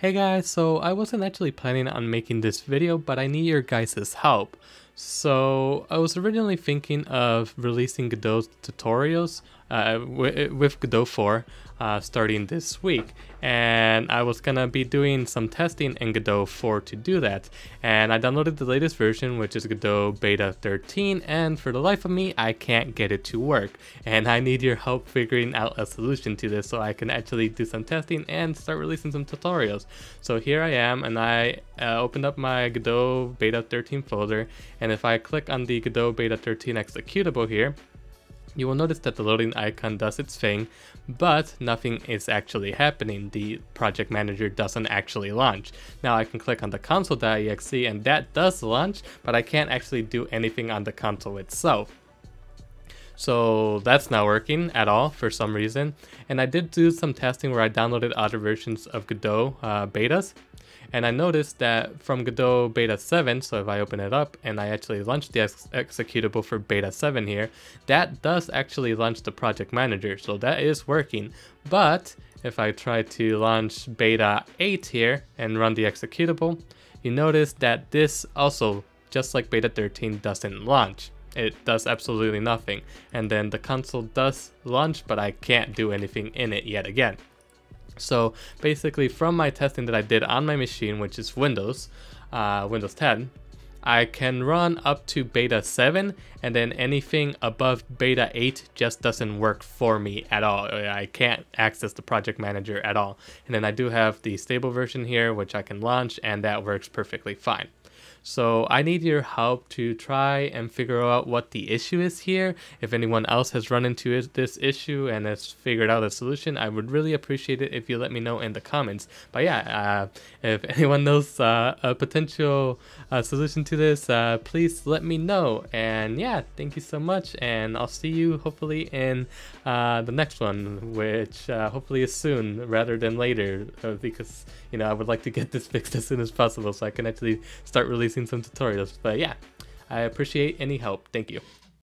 Hey guys, so I wasn't actually planning on making this video, but I need your guys' help. So I was originally thinking of releasing Godot tutorials uh, with Godot 4 uh, starting this week. And I was gonna be doing some testing in Godot 4 to do that. And I downloaded the latest version, which is Godot Beta 13, and for the life of me, I can't get it to work. And I need your help figuring out a solution to this so I can actually do some testing and start releasing some tutorials. So here I am, and I uh, opened up my Godot Beta 13 folder, and if I click on the Godot Beta 13 executable here, you will notice that the loading icon does its thing, but nothing is actually happening. The project manager doesn't actually launch. Now I can click on the console.exe and that does launch, but I can't actually do anything on the console itself. So that's not working at all for some reason. And I did do some testing where I downloaded other versions of Godot uh, betas and I noticed that from Godot Beta 7, so if I open it up and I actually launch the ex executable for Beta 7 here, that does actually launch the project manager, so that is working. But if I try to launch Beta 8 here and run the executable, you notice that this also, just like Beta 13, doesn't launch. It does absolutely nothing. And then the console does launch, but I can't do anything in it yet again. So basically from my testing that I did on my machine, which is Windows, uh, Windows 10, I can run up to beta 7 and then anything above beta 8 just doesn't work for me at all. I can't access the project manager at all. And then I do have the stable version here which I can launch and that works perfectly fine. So I need your help to try and figure out what the issue is here. If anyone else has run into this issue and has figured out a solution, I would really appreciate it if you let me know in the comments. But yeah, uh, if anyone knows uh, a potential uh, solution to this, uh, please let me know. And yeah, thank you so much. And I'll see you hopefully in uh, the next one, which uh, hopefully is soon rather than later, because you know I would like to get this fixed as soon as possible so I can actually start releasing some tutorials. But yeah, I appreciate any help. Thank you.